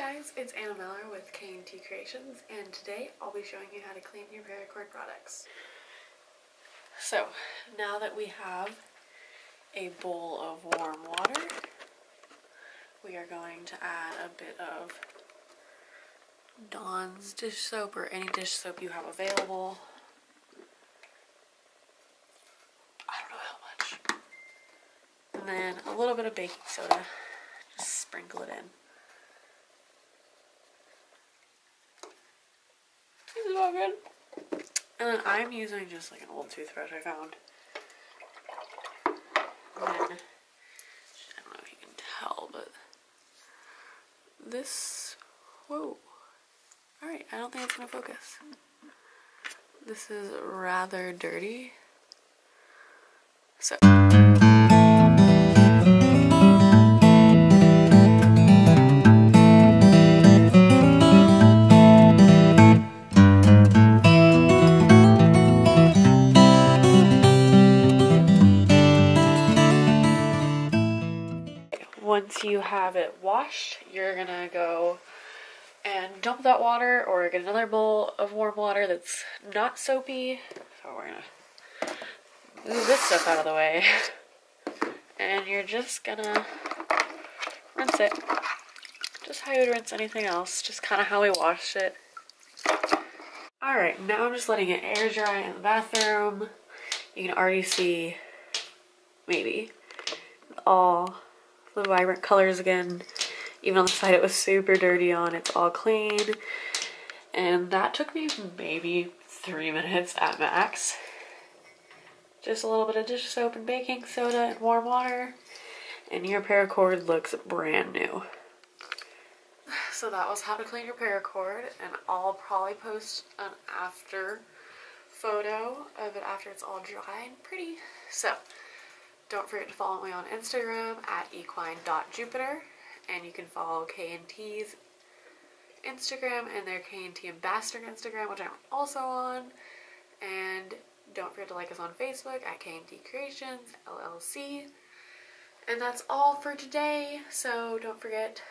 guys, it's Anna Miller with K&T Creations and today I'll be showing you how to clean your paracord products. So now that we have a bowl of warm water, we are going to add a bit of Dawn's dish soap or any dish soap you have available. I don't know how much. And then a little bit of baking soda. Just sprinkle it in. This is all good. And then I'm using just like an old toothbrush I found. And then, I don't know if you can tell, but this, whoa. Alright, I don't think it's gonna focus. This is rather dirty. So. Once you have it washed, you're gonna go and dump that water or get another bowl of warm water that's not soapy. So we're gonna move this stuff out of the way. And you're just gonna rinse it. Just how you would rinse anything else, just kind of how we washed it. Alright, now I'm just letting it air dry in the bathroom. You can already see, maybe, all the vibrant colors again. Even on the side it was super dirty on, it's all clean. And that took me maybe three minutes at max. Just a little bit of dish soap and baking soda and warm water. And your paracord looks brand new. So that was how to clean your paracord and I'll probably post an after photo of it after it's all dry and pretty. So don't forget to follow me on Instagram at equine.jupiter and you can follow K&T's Instagram and their K&T Ambassador Instagram, which I'm also on. And don't forget to like us on Facebook at K&T Creations LLC. And that's all for today. So don't forget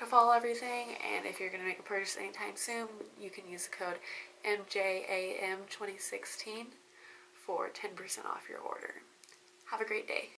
to follow everything. And if you're going to make a purchase anytime soon, you can use the code MJAM2016 for 10% off your order. Have a great day.